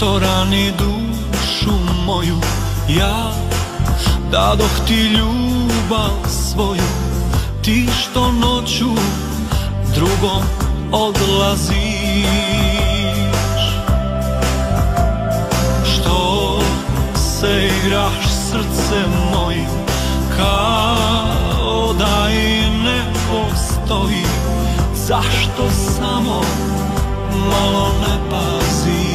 što rani dušu moju Ja dadoh ti ljubav svoju Ti što noću drugom odlaziš. Što se igraš srce mojim Kao da i ne postoji Zašto samo malo ne paziš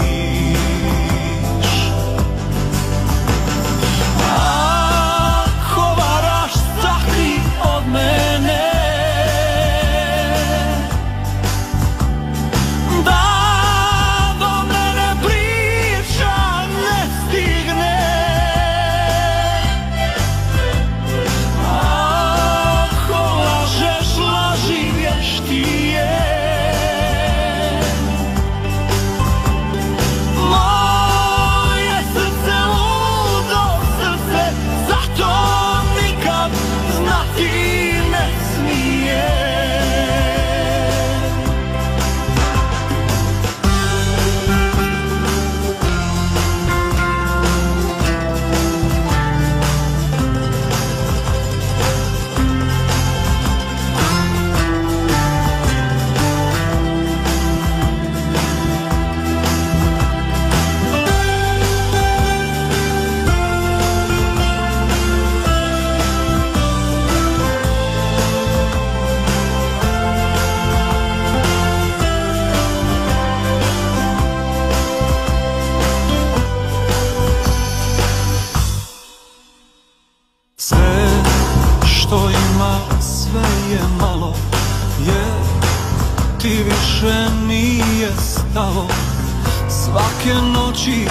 sve je malo Jer ti više nije stalo. Svake noći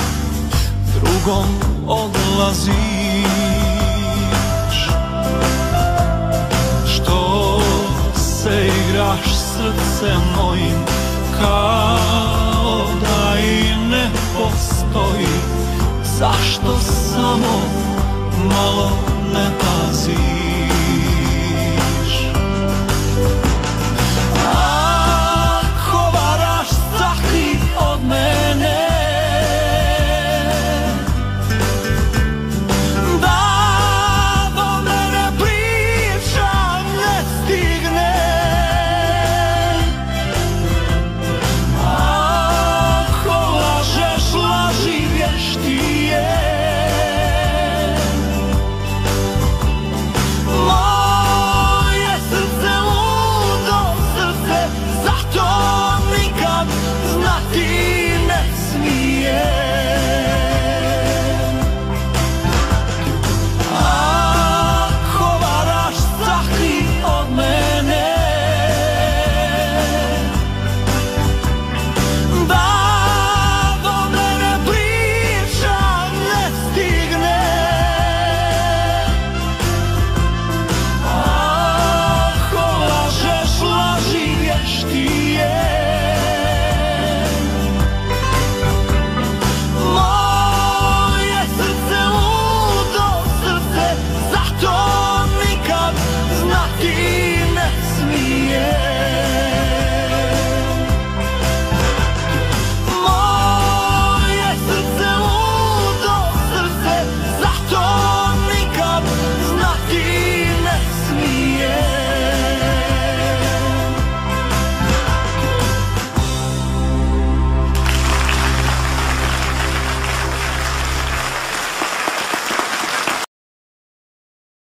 drugom odlaziš. Što se igraš srce mojim Kao da i ne postoji. Zašto samo malo ne paziš keep